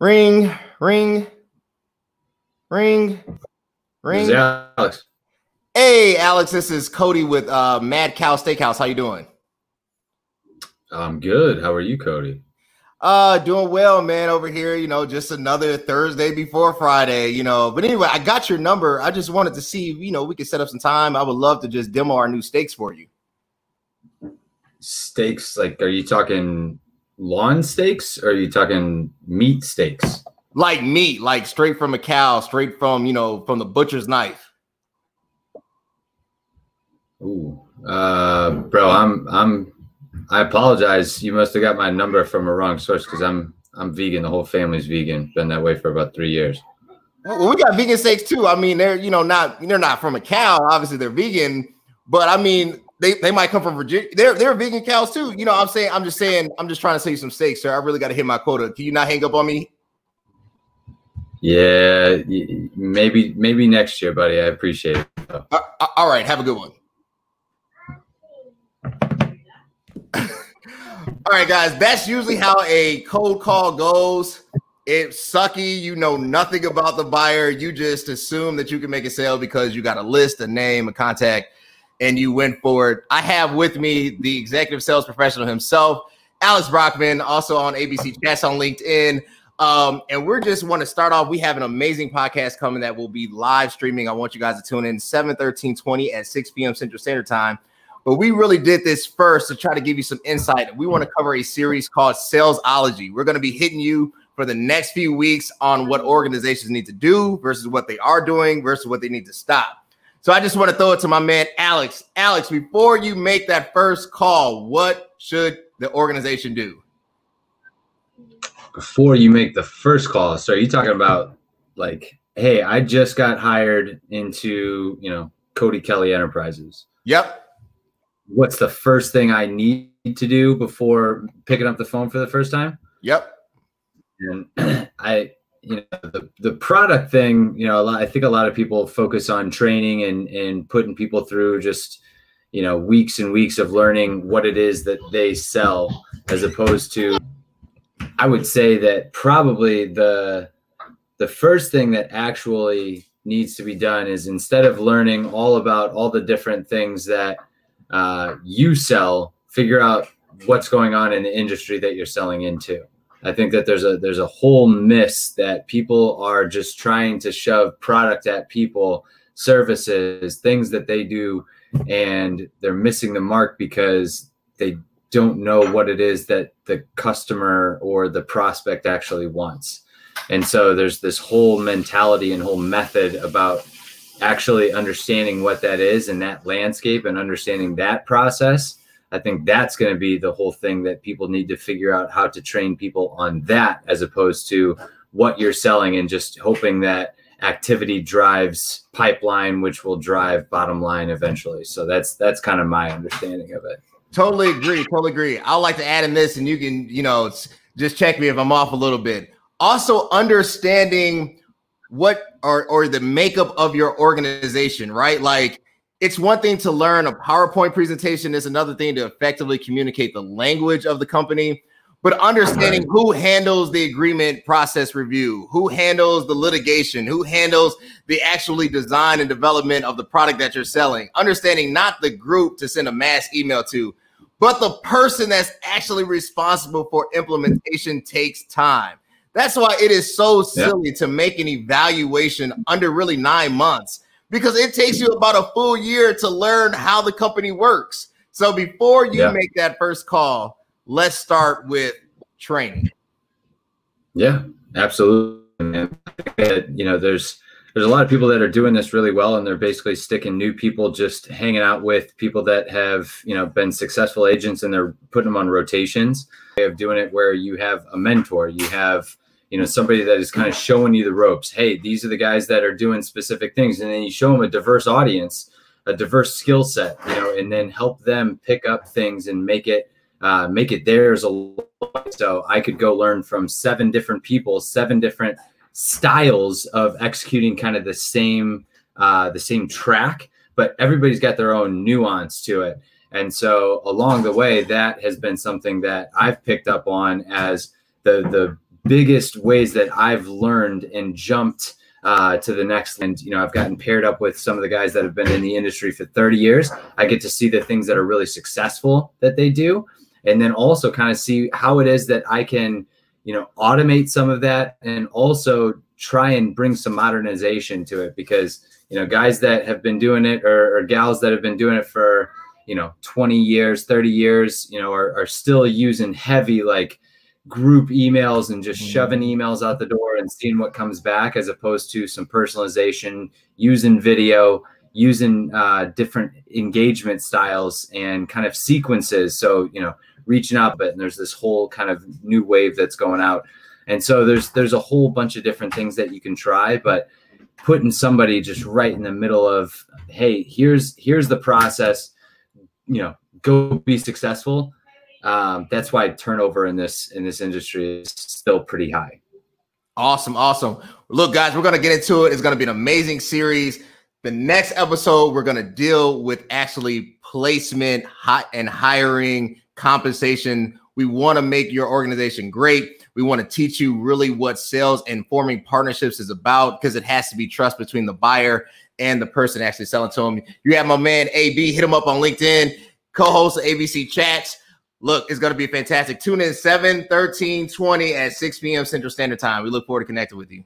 Ring, ring, ring, ring. Alex. Hey, Alex, this is Cody with uh, Mad Cow Steakhouse. How you doing? I'm good. How are you, Cody? Uh, doing well, man. Over here, you know, just another Thursday before Friday, you know. But anyway, I got your number. I just wanted to see, you know, we could set up some time. I would love to just demo our new steaks for you. Steaks, like, are you talking lawn steaks or are you talking meat steaks? Like meat, like straight from a cow, straight from, you know, from the butcher's knife. Ooh, uh, bro, I'm, I'm, I apologize. You must have got my number from a wrong source because I'm, I'm vegan. The whole family's vegan. Been that way for about three years. Well, we got vegan steaks too. I mean, they're, you know, not, they're not from a cow. Obviously, they're vegan, but I mean, they, they might come from Virginia. They're they're vegan cows too. You know, I'm saying I'm just saying I'm just trying to sell you some steaks, sir. I really got to hit my quota. Can you not hang up on me? Yeah, maybe maybe next year, buddy. I appreciate it. Uh, uh, all right, have a good one. all right, guys. That's usually how a cold call goes. It's sucky. You know nothing about the buyer. You just assume that you can make a sale because you got a list, a name, a contact and you went forward. I have with me the executive sales professional himself, Alex Brockman, also on ABC Chats on LinkedIn. Um, and we're just want to start off. We have an amazing podcast coming that will be live streaming. I want you guys to tune in 7 13 20 at 6 p.m. Central Standard Time. But we really did this first to try to give you some insight. We want to cover a series called Salesology. We're going to be hitting you for the next few weeks on what organizations need to do versus what they are doing versus what they need to stop. So I just want to throw it to my man Alex. Alex, before you make that first call, what should the organization do? Before you make the first call, so are you talking about like, hey, I just got hired into, you know, Cody Kelly Enterprises. Yep. What's the first thing I need to do before picking up the phone for the first time? Yep. And I you know the, the product thing you know a lot, i think a lot of people focus on training and and putting people through just you know weeks and weeks of learning what it is that they sell as opposed to i would say that probably the the first thing that actually needs to be done is instead of learning all about all the different things that uh, you sell figure out what's going on in the industry that you're selling into I think that there's a there's a whole miss that people are just trying to shove product at people, services, things that they do, and they're missing the mark because they don't know what it is that the customer or the prospect actually wants. And so there's this whole mentality and whole method about actually understanding what that is and that landscape and understanding that process I think that's going to be the whole thing that people need to figure out how to train people on that as opposed to what you're selling and just hoping that activity drives pipeline which will drive bottom line eventually. So that's that's kind of my understanding of it. Totally agree, totally agree. I'd like to add in this and you can, you know, just check me if I'm off a little bit. Also understanding what or or the makeup of your organization, right? Like it's one thing to learn a PowerPoint presentation, it's another thing to effectively communicate the language of the company. But understanding who handles the agreement process review, who handles the litigation, who handles the actually design and development of the product that you're selling, understanding not the group to send a mass email to, but the person that's actually responsible for implementation takes time. That's why it is so silly yeah. to make an evaluation under really nine months because it takes you about a full year to learn how the company works. So before you yeah. make that first call, let's start with training. Yeah, absolutely. you know, there's there's a lot of people that are doing this really well, and they're basically sticking new people, just hanging out with people that have you know been successful agents, and they're putting them on rotations. Way of doing it where you have a mentor, you have you know somebody that is kind of showing you the ropes. Hey these are the guys that are doing specific things. And then you show them a diverse audience a diverse skill set you know and then help them pick up things and make it uh, make it theirs so i could go learn from seven different people seven different styles of executing kind of the same uh, the same track but everybody's got their own nuance to it. And so along the way that has been something that i've picked up on as the the biggest ways that I've learned and jumped uh, to the next. And you know, I've gotten paired up with some of the guys that have been in the industry for 30 years. I get to see the things that are really successful that they do, and then also kind of see how it is that I can, you know, automate some of that, and also try and bring some modernization to it because you know guys that have been doing it or, or gals that have been doing it for you know 20 years 30 years you know are, are still using heavy like group emails and just mm-hmm. shoving emails out the door and seeing what comes back as opposed to some personalization using video using uh, different engagement styles and kind of sequences. So you know reaching out but there's this whole kind of new wave that's going out. And so there's there's a whole bunch of different things that you can try but putting somebody just right in the middle of hey here's here's the process. You know go be successful um, that's why turnover in this in this industry is still pretty high. Awesome, awesome. Look, guys, we're gonna get into it. It's gonna be an amazing series. The next episode, we're gonna deal with actually placement, hot and hiring, compensation. We want to make your organization great. We want to teach you really what sales and forming partnerships is about because it has to be trust between the buyer and the person actually selling to them. You have my man AB, hit him up on LinkedIn, co-host of ABC Chats. Look, it's going to be fantastic. Tune in 7, 13, 20 at 6 p.m. Central Standard Time. We look forward to connecting with you.